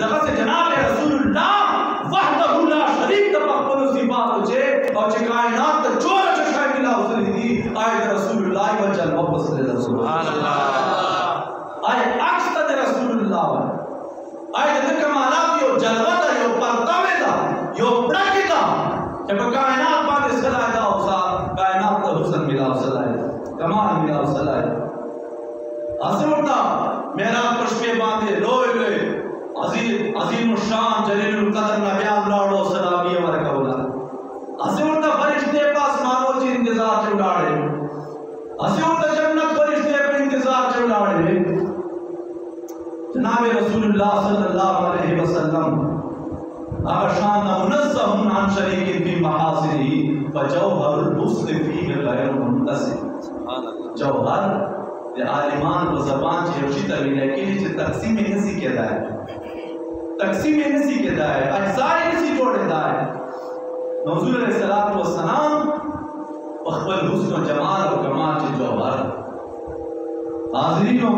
دغه جناب رسول الله وحده لا شریک د خپل صفات چې او چې کائنات ته جوړ چې شای ملا اوسل دي آیت رسول الله و جل واپس له سبحان الله آیت عکس ته رسول الله آیت د کمالات یو جلوه ده یو پرتاوه ده یو پړکی ده چې په کائنات باندې صلاح ده او کائنات ته حسن ملا اوسل کمال ملا اوسل اسمتا میرا پشپے باندھے لوئے لوئے عظیم الشان جلیل القدر نبی اللہ نبیان لاڑو سلامی ورکا ہولا اسمتا فرشتے پاس مانو چی انتظار چوڑاڑے اسمتا جنت فرشتے پر انتظار چوڑاڑے جناب رسول اللہ صلی اللہ علیہ وسلم، اگر شان منزہ عن شریک فی محاسنی فجوہر الحسن فی غیر منتصر جوہر عالمان په زبان چې یو شي ته ویل تقسیم یې نسی کېدای تقسیم یې نسی کېدای اجزا یې نسی جوړېدای نو حضور علیه الصلاۃ والسلام په خپل حسن او جمال او کمال چې جوهر حاضرینو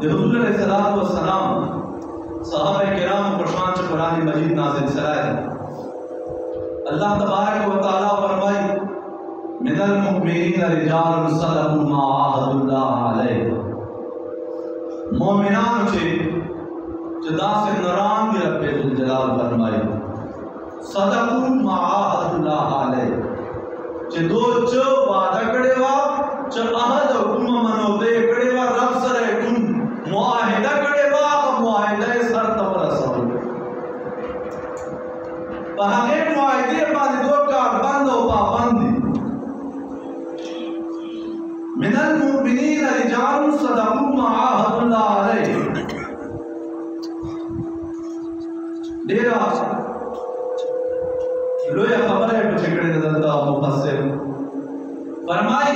د حضور علیه الصلاۃ والسلام صحابه کرام پر شان قرآن مجید نازل شوی اللہ تبارک و تعالی فرمائی، من المؤمنین رجال صدقوا ما عاهد الله علیه مومنان چې جدا سے نران الجلال فرمائی صدقوا ما عاهد الله علیه دو چې وعده کړي وا چې عہد حکم منو دې کړي وا، رب سره کوم معاهده کړي وا او معاهده سر ته ورسول په هغه معاهده باندې دوه کار بند او پابند من المؤمنین رجال صدقوا ما عاهد الله علیه ډیرا لوی خبره په چکړه د دلته مفسر فرمای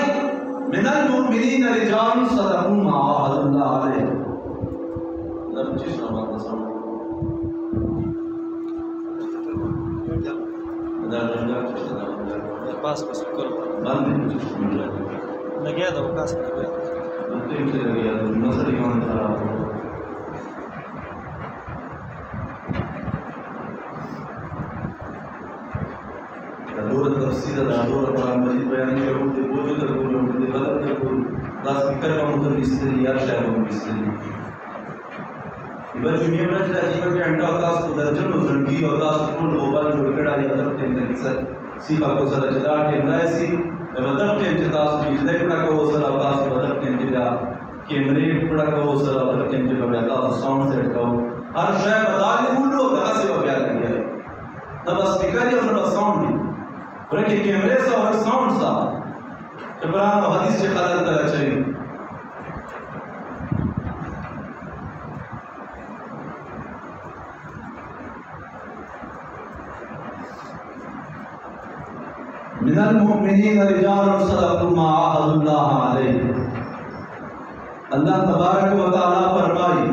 من المؤمنین رجال صدقوا ما عاهد الله علیه لم تشرب دا پاس پاس کرو باندې لگیا دو پاس لگیا لگیا نظر ایمان خراب ہو دور تفسیر دا دور قرآن مجید بیان کے روح دے بوجھو در بوجھو دے غلط در بوجھو دا سپیکر کا مطلب بستری یا شاید ہم بستری بچ میں بچ دا جیون کے انٹا اقاس کو درجن و زنگی و اقاس کو لوبال جو کڑا یا در تیم تنکسر سیپا کو سر جدا ٹیم رائے سی بدر ٹیم چتا اس کی کڑا کو سر اقاس کو بدر ٹیم چتا کیمرے کڑا کو سر بدر ٹیم چتا کیمرے سے اور ساؤنڈ سا قرآن و حدیث سے خلل کرا چاہیے من المؤمنین رجال صدقوا ما عاهد الله علیہ اللہ تبارک و تعالی فرمائی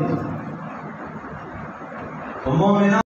مومنان